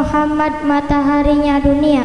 Muhammad Mataharinya Dunia.